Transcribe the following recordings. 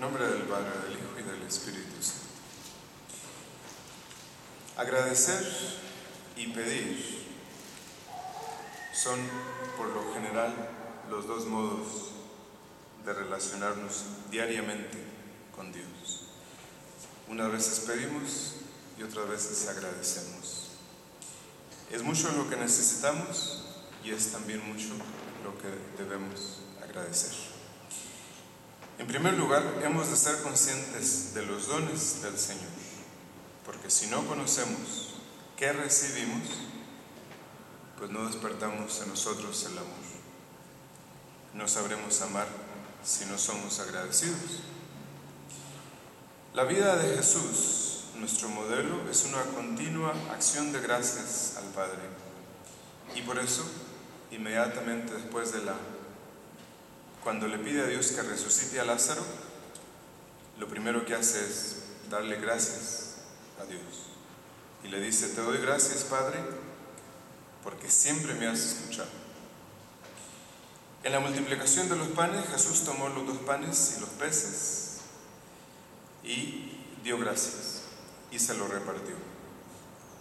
Nombre del Padre, del Hijo y del Espíritu Santo. Agradecer y pedir son, por lo general, los dos modos de relacionarnos diariamente con Dios. Unas veces pedimos y otras veces agradecemos. Es mucho lo que necesitamos y es también mucho lo que debemos agradecer. En primer lugar, hemos de ser conscientes de los dones del Señor, porque si no conocemos qué recibimos, pues no despertamos en nosotros el amor. No sabremos amar si no somos agradecidos. La vida de Jesús, nuestro modelo, es una continua acción de gracias al Padre. Y por eso, inmediatamente después de la cuando le pide a Dios que resucite a Lázaro, lo primero que hace es darle gracias a Dios. Y le dice, te doy gracias, Padre, porque siempre me has escuchado. En la multiplicación de los panes, Jesús tomó los dos panes y los peces y dio gracias y se lo repartió.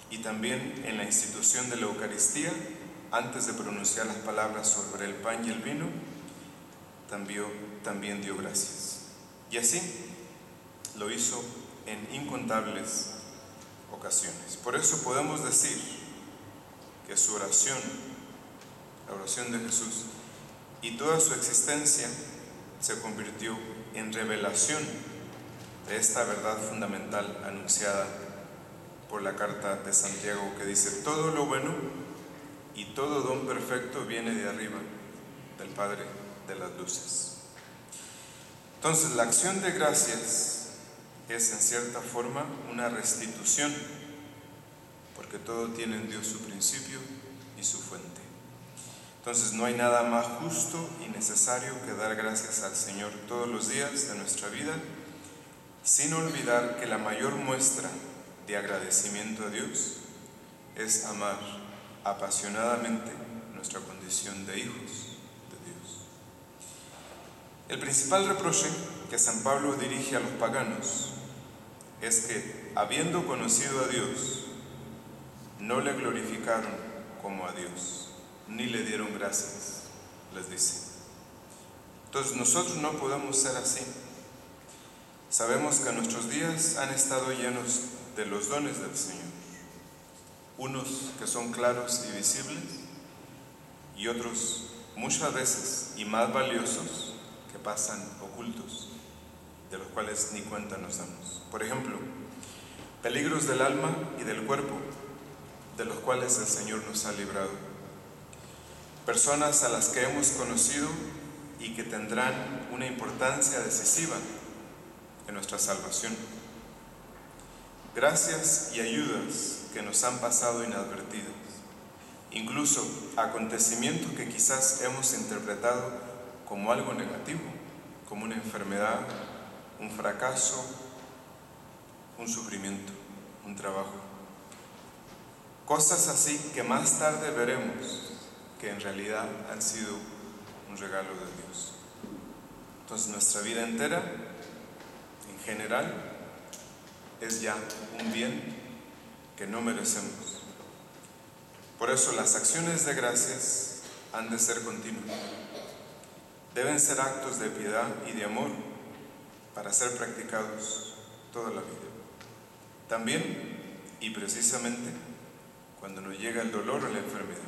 Y también en la institución de la Eucaristía, antes de pronunciar las palabras sobre el pan y el vino, también, dio gracias. Y así lo hizo en incontables ocasiones. Por eso podemos decir que su oración, la oración de Jesús, y toda su existencia se convirtió en revelación de esta verdad fundamental anunciada por la carta de Santiago que dice, todo lo bueno y todo don perfecto viene de arriba, del Padre de las luces. Entonces la acción de gracias es en cierta forma una restitución, porque todo tiene en Dios su principio y su fuente. Entonces no hay nada más justo y necesario que dar gracias al Señor todos los días de nuestra vida, sin olvidar que la mayor muestra de agradecimiento a Dios es amar apasionadamente nuestra condición de hijos el principal reproche que San Pablo dirige a los paganos es que, habiendo conocido a Dios, no le glorificaron como a Dios, ni le dieron gracias, les dice. Entonces nosotros no podemos ser así. Sabemos que nuestros días han estado llenos de los dones del Señor, unos que son claros y visibles y otros muchas veces y más valiosos pasan ocultos, de los cuales ni cuenta nos damos. Por ejemplo, peligros del alma y del cuerpo, de los cuales el Señor nos ha librado. Personas a las que hemos conocido y que tendrán una importancia decisiva en nuestra salvación. Gracias y ayudas que nos han pasado inadvertidas. Incluso acontecimientos que quizás hemos interpretado como algo negativo, como una enfermedad, un fracaso, un sufrimiento, un trabajo. Cosas así que más tarde veremos que en realidad han sido un regalo de Dios. Entonces nuestra vida entera, en general, es ya un bien que no merecemos. Por eso las acciones de gracias han de ser continuas deben ser actos de piedad y de amor para ser practicados toda la vida. También y precisamente cuando nos llega el dolor o la enfermedad.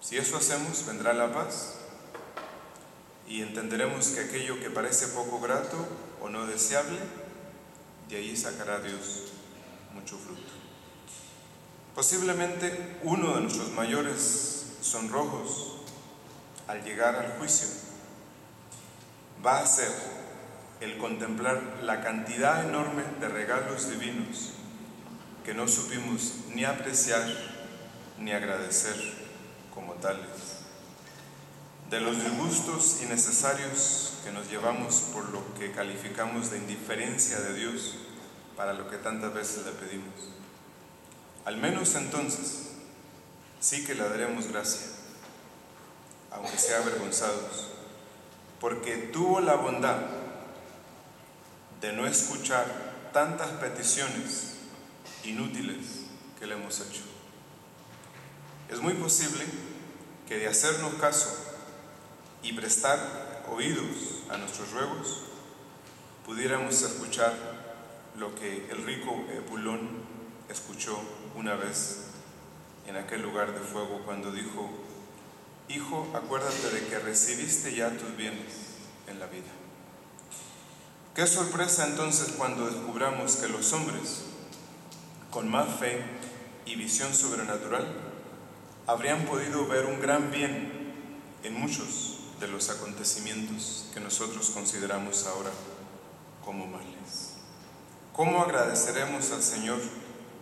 Si eso hacemos, vendrá la paz y entenderemos que aquello que parece poco grato o no deseable, de ahí sacará Dios mucho fruto. Posiblemente uno de nuestros mayores sonrojos al llegar al juicio va a ser el contemplar la cantidad enorme de regalos divinos que no supimos ni apreciar ni agradecer como tales, de los disgustos innecesarios que nos llevamos por lo que calificamos de indiferencia de Dios para lo que tantas veces le pedimos. Al menos entonces sí que le daremos gracia aunque sea avergonzados, porque tuvo la bondad de no escuchar tantas peticiones inútiles que le hemos hecho. Es muy posible que de hacernos caso y prestar oídos a nuestros ruegos, pudiéramos escuchar lo que el rico Epulón escuchó una vez en aquel lugar de fuego cuando dijo, Hijo, acuérdate de que recibiste ya tus bienes en la vida. Qué sorpresa entonces cuando descubramos que los hombres, con más fe y visión sobrenatural, habrían podido ver un gran bien en muchos de los acontecimientos que nosotros consideramos ahora como males. ¿Cómo agradeceremos al Señor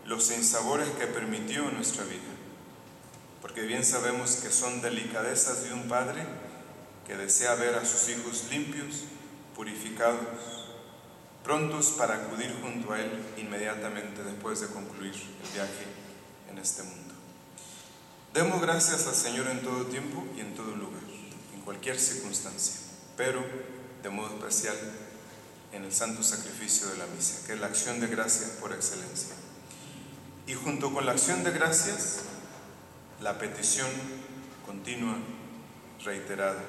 los sinsabores que permitió en nuestra vida? Porque bien sabemos que son delicadezas de un padre que desea ver a sus hijos limpios, purificados, prontos para acudir junto a Él inmediatamente después de concluir el viaje en este mundo. Demos gracias al Señor en todo tiempo y en todo lugar, en cualquier circunstancia, pero de modo especial en el santo sacrificio de la misa, que es la acción de gracias por excelencia. Y junto con la acción de gracias, la petición continua, reiterada,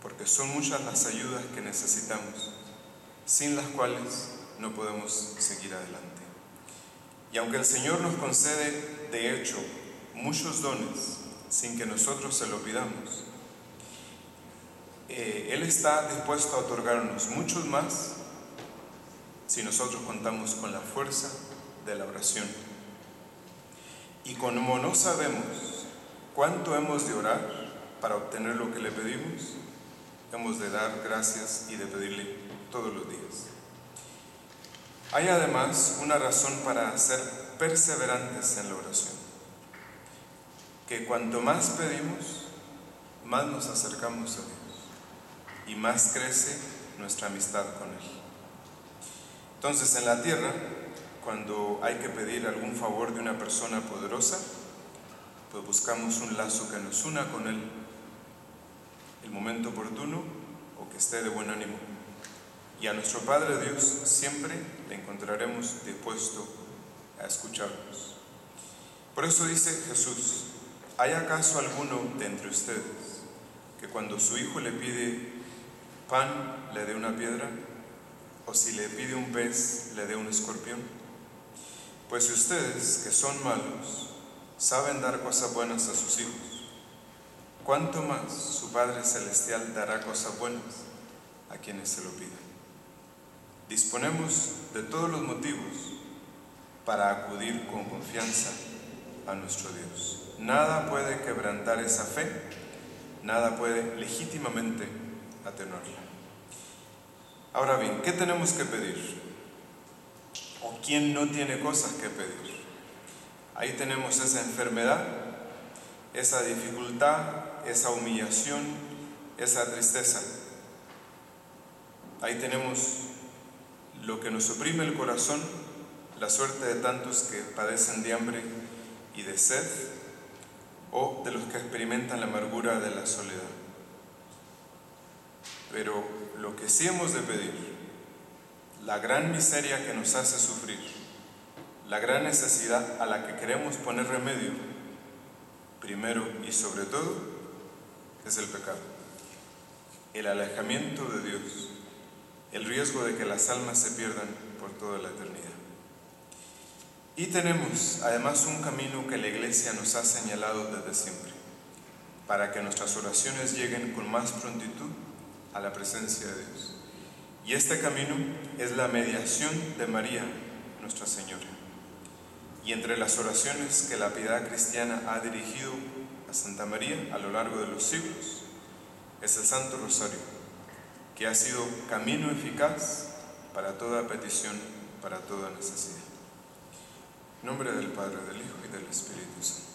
porque son muchas las ayudas que necesitamos, sin las cuales no podemos seguir adelante. Y aunque el Señor nos concede, de hecho, muchos dones sin que nosotros se lo pidamos, eh, Él está dispuesto a otorgarnos muchos más si nosotros contamos con la fuerza de la oración. Y como no sabemos cuánto hemos de orar para obtener lo que le pedimos, hemos de dar gracias y de pedirle todos los días. Hay además una razón para ser perseverantes en la oración, que cuanto más pedimos, más nos acercamos a Dios y más crece nuestra amistad con Él. Entonces en la tierra, cuando hay que pedir algún favor de una persona poderosa, pues buscamos un lazo que nos una con Él, el momento oportuno o que esté de buen ánimo. Y a nuestro Padre Dios siempre le encontraremos dispuesto a escucharnos. Por eso dice Jesús, ¿hay acaso alguno de entre ustedes que cuando su hijo le pide pan le dé una piedra, o si le pide un pez le dé un escorpión. Pues si ustedes, que son malos, saben dar cosas buenas a sus hijos, ¿cuánto más su Padre Celestial dará cosas buenas a quienes se lo pidan? Disponemos de todos los motivos para acudir con confianza a nuestro Dios. Nada puede quebrantar esa fe, nada puede legítimamente atenuarla. Ahora bien, ¿qué tenemos que pedir? ¿O quién no tiene cosas que pedir? Ahí tenemos esa enfermedad, esa dificultad, esa humillación, esa tristeza. Ahí tenemos lo que nos oprime el corazón, la suerte de tantos que padecen de hambre y de sed, o de los que experimentan la amargura de la soledad. Pero lo que sí hemos de pedir, la gran miseria que nos hace sufrir, la gran necesidad a la que queremos poner remedio, primero y sobre todo, es el pecado, el alejamiento de Dios, el riesgo de que las almas se pierdan por toda la eternidad. Y tenemos además un camino que la Iglesia nos ha señalado desde siempre, para que nuestras oraciones lleguen con más prontitud a la presencia de Dios. Y este camino es la mediación de María, Nuestra Señora. Y entre las oraciones que la piedad cristiana ha dirigido a Santa María a lo largo de los siglos, es el Santo Rosario, que ha sido camino eficaz para toda petición, para toda necesidad. En nombre del Padre, del Hijo y del Espíritu Santo.